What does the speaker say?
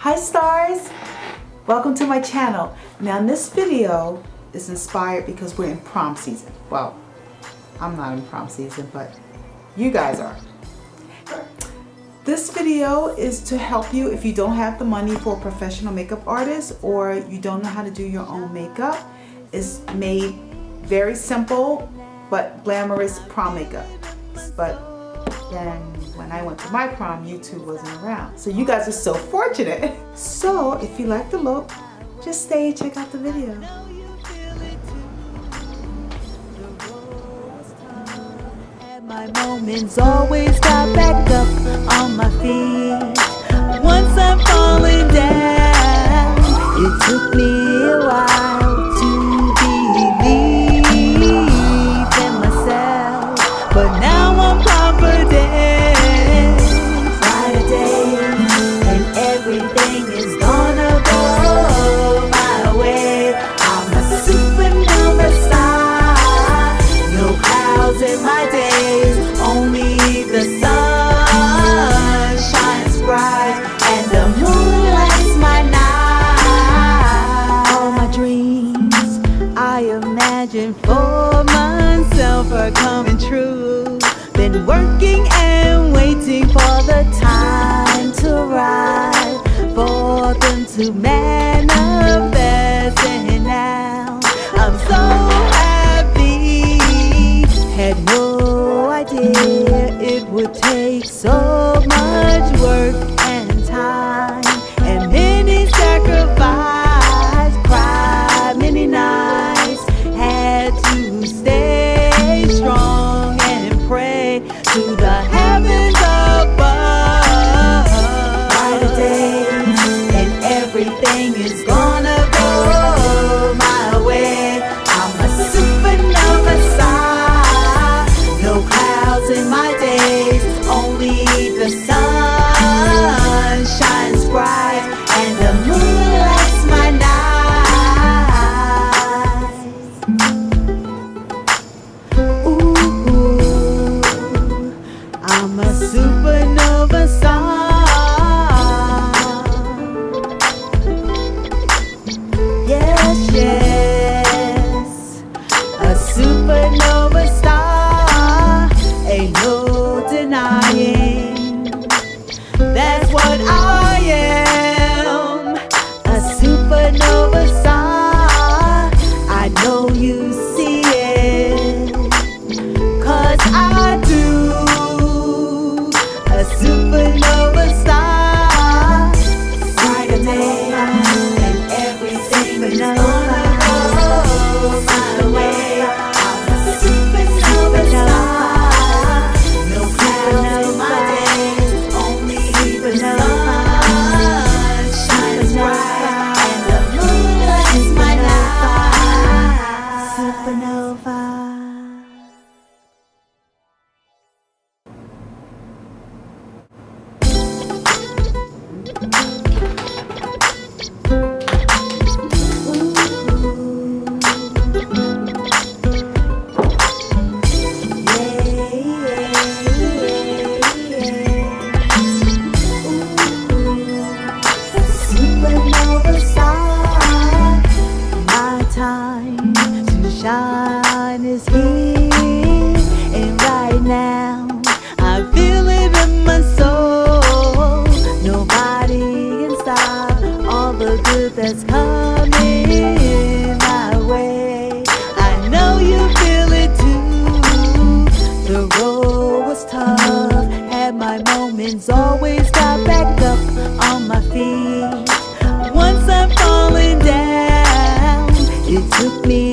Hi stars! Welcome to my channel. Now this video is inspired because we're in prom season. Well, I'm not in prom season, but you guys are. This video is to help you if you don't have the money for a professional makeup artist or you don't know how to do your own makeup. It's made very simple but glamorous prom makeup. But then when I went to my prom, YouTube wasn't around. So you guys are so fortunate. So if you like the look, just stay and check out the video. My moments always got back up on my feet. Imagine for myself are coming true. Been working and waiting for the time to arrive for them to manifest, to the heavens above. Brighter days and everything is gonna time to shine is here and right now. I feel it in my soul. Nobody can stop all the good that's coming my way. I know you feel it too. The road was tough, had my moments, always got back up on my feet. took me.